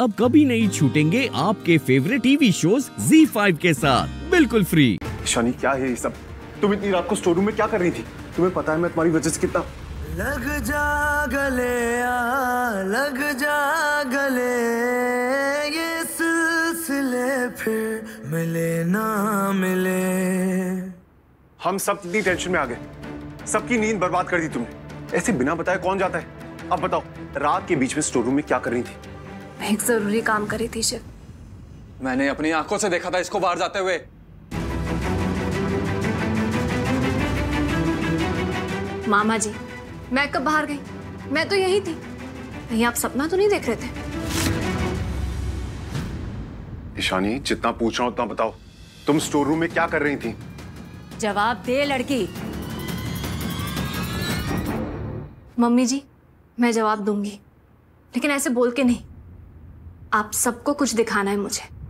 अब कभी नहीं छूटेंगे आपके फेवरेट टीवी शोज़ Z5 के साथ। बिल्कुल फ्री शानी क्या है ये सब? तुम इतनी रात को स्टोर रूम में क्या कर रही थी? तुम्हें पता है मैं तुम्हारी वजह से कितना लग जा गले आ लग जा गले। ये सिलसिले फिर मिले ना मिले। हम सब इतनी टेंशन में आ गए। सबकी नींद बर्बाद कर दी तुमने। ऐसे बिना बताए कौन जाता है? अब बताओ रात के बीच में स्टोर रूम में क्या कर रही थी? मैं एक ज़रूरी काम करी थी शिव। मैंने अपनी आँखों से देखा था इसको बाहर जाते हुए। मामा जी मैं कब बाहर गई? मैं तो यही थी। कहीं आप सपना तो नहीं देख रहे थे? ईशानी जितना पूछ रहा हूँ उतना बताओ। तुम स्टोर रूम में क्या कर रही थी? जवाब दे लड़की। मम्मी जी मैं जवाब दूँगी। लेकिन ऐसे बोल के नहीं। आप सबको कुछ दिखाना है मुझे।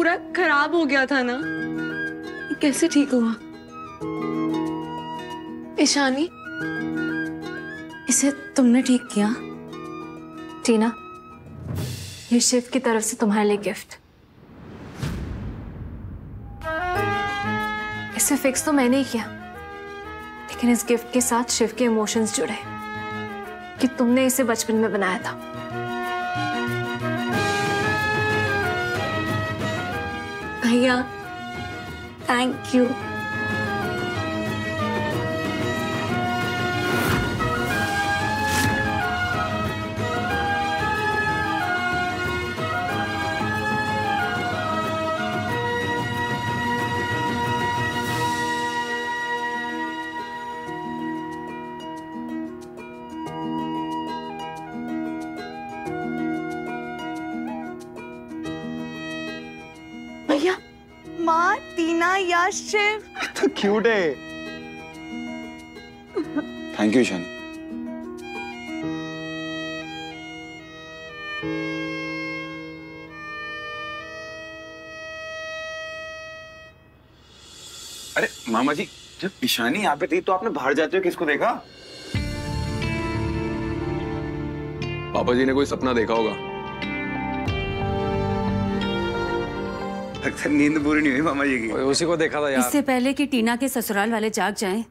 पूरा खराब हो गया था ना? कैसे ठीक हुआ? ईशानी, इसे तुमने ठीक किया? टीना, ये शिव की तरफ़ से तुम्हारे लिए गिफ्ट। इसे फिक्स तो मैंने ही किया। लेकिन इस गिफ्ट के साथ शिव के इमोशंस जुड़े। कि तुमने इसे बचपन में बनाया था। भैया थैंक यू भैया माँ टीना या शिव? तो क्यूट है। थैंक यू ईशानी अरे मामा जी जब ईशानी यहाँ पे थी तो आपने बाहर जाते हुए किसको देखा? पापा जी ने कोई सपना देखा होगा। अक्सर नींद पूरी नहीं हुई मामा जी की। उसी को देखा था यार। इससे पहले कि टीना के ससुराल वाले जाग जाएँ,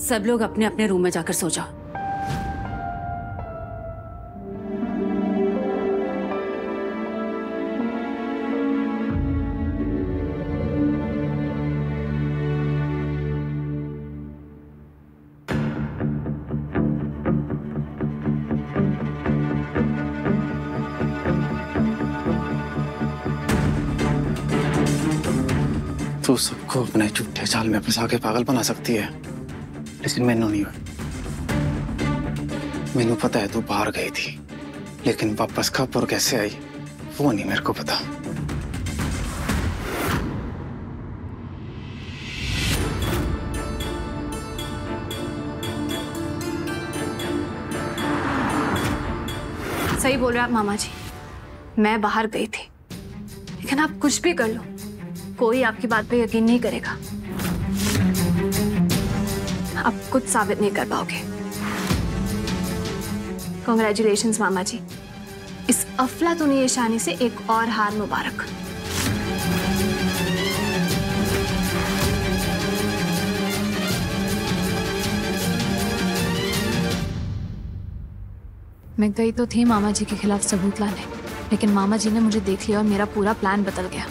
सब लोग अपने अपने रूम में जाकर सो जाओ। तू सबको अपने झूठे जाल में फंसा के पागल बना सकती है। लेकिन मैनू नहीं मैनू पता है तू बाहर गई थी, लेकिन वापस कब और कैसे आई, वो नहीं मेरे को पता। सही बोल रहे आप मामा जी। मैं बाहर गई थी, लेकिन आप कुछ भी कर लो। कोई आपकी बात पे यकीन नहीं करेगा। आप कुछ साबित नहीं कर पाओगे। कॉन्ग्रेचुलेशन मामा जी इस अफलातुनी शानी से एक और हार मुबारक। मैं गई तो थी मामा जी के खिलाफ सबूत लाने, लेकिन मामा जी ने मुझे देख लिया और मेरा पूरा प्लान बदल गया।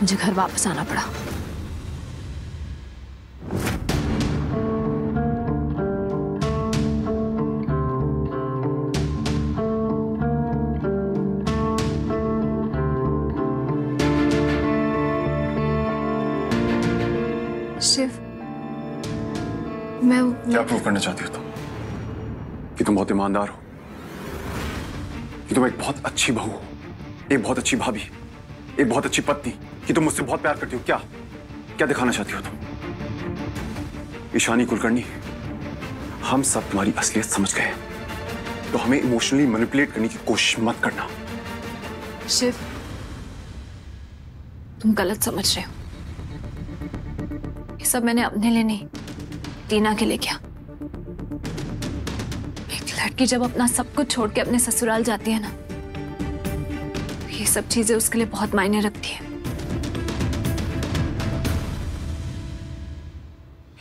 मुझे घर वापस आना पड़ा। मैं क्या प्रूव करना चाहती हो तुम? कि तुम बहुत ईमानदार हो। कि तुम एक बहुत अच्छी बहू हो। एक बहुत अच्छी भाभी। एक बहुत अच्छी पत्नी। कि तुम मुझसे बहुत प्यार करती हो। क्या? क्या दिखाना चाहती हो तुम? ईशानी कुलकर्णी, हम सब तुम्हारी असलियत समझ गए तो हमें इमोशनली मैनिपुलेट करने की कोशिश मत करना। शिव, तुम गलत समझ रहे हो। ये सब मैंने अपने लिए नहीं, टीना के लिए किया। एक लड़की जब अपना सब कुछ छोड़ के अपने ससुराल जाती है ना तो ये सब चीज़ें उसके लिए बहुत मायने रखती है।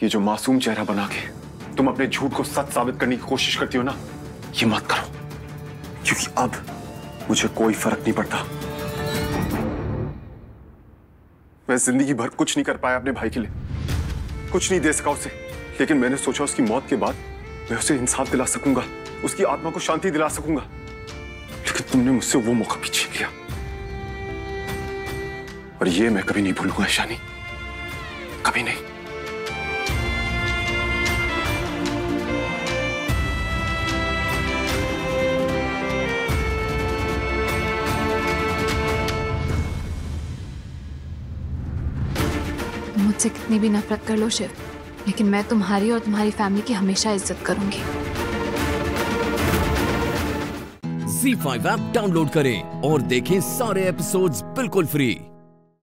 ये जो मासूम चेहरा बना के तुम अपने झूठ को सच साबित करने की कोशिश करती हो ना, ये मत करो। क्योंकि अब मुझे कोई फ़र्क नहीं पड़ता। मैं ज़िंदगी भर कुछ नहीं कर पाया अपने भाई के लिए। कुछ नहीं दे सका उसे। लेकिन मैंने सोचा उसकी मौत के बाद मैं उसे इंसाफ दिला सकूँगा, उसकी आत्मा को शांति दिला सकूँगा। लेकिन तुमने मुझसे वो मौका भी छीन लिया। और ये मैं कभी नहीं भूलूँगा, ईशानी। कभी नहीं। मुझसे कितनी भी नफरत कर लो, शिव। लेकिन मैं तुम्हारी और तुम्हारी फैमिली की हमेशा इज़्ज़त करूँगी। Z5 ऐप डाउनलोड करें और देखें सारे एपिसोड्स बिल्कुल फ्री